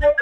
Bye.